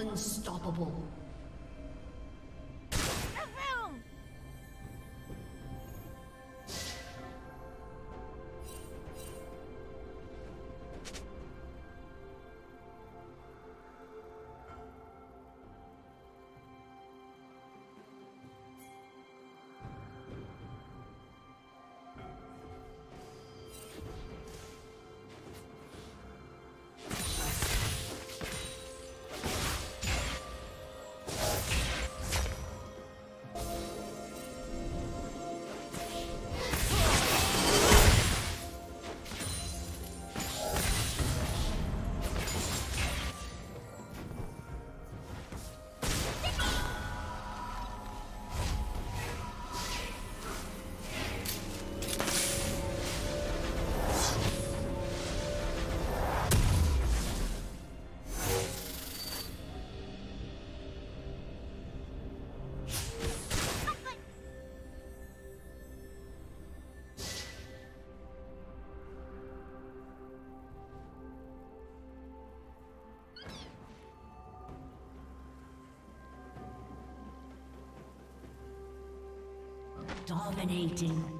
Unstoppable. Dominating.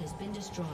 Has been destroyed.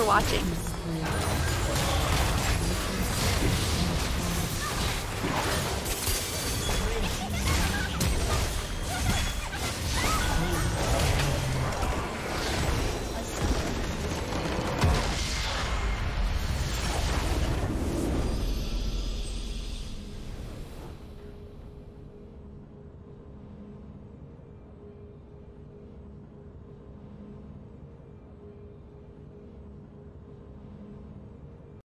For watching.